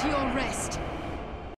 to your rest.